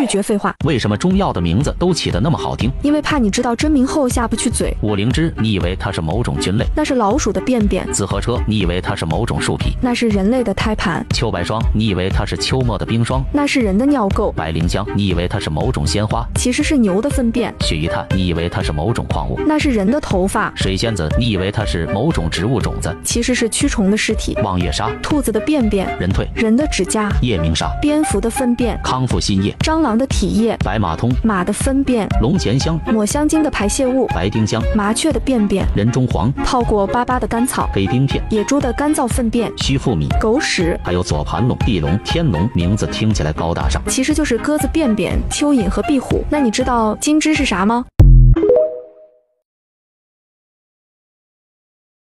拒绝废话，为什么中药的名字都起得那么好听？因为怕你知道真名后下不去嘴。五灵芝，你以为它是某种菌类？那是老鼠的便便。紫河车，你以为它是某种树皮？那是人类的胎盘。秋白霜，你以为它是秋末的冰霜？那是人的尿垢。白灵香，你以为它是某种鲜花？其实是牛的粪便。雪域炭，你以为它是某种矿物？那是人的头发。水仙子，你以为它是某种植物种子？其实是蛆虫的尸体。望月砂，兔子的便便。人退，人的指甲。夜明砂，蝙蝠的粪便。康复新液，蟑螂的体液。白马通，马的粪便。龙涎香，抹香精的排泄物。白丁香，麻雀的便便。人中黄，泡过粑粑的甘草。黑冰片，野猪的干燥粪便。须附米，狗屎。还有左盘龙、地龙、天龙，名字听起来高大上，其实就是鸽子便便、蚯蚓和壁虎。那你知道金枝是啥吗？